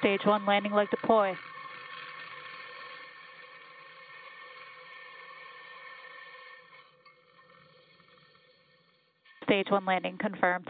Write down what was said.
Stage 1 landing leg deploy. Stage 1 landing confirmed.